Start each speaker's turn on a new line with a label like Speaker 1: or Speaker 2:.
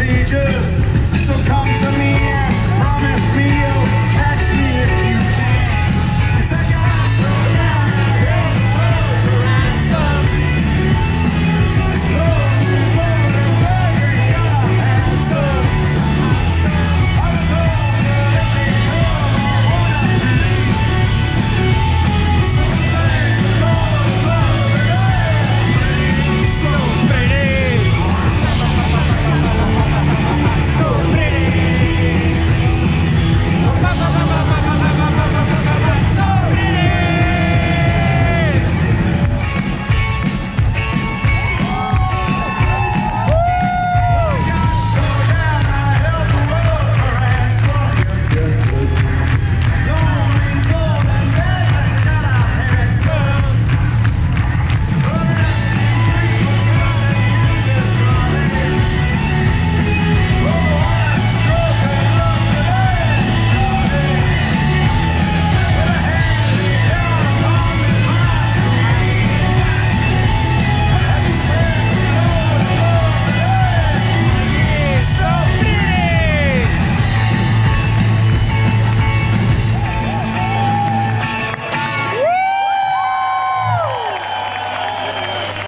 Speaker 1: procedures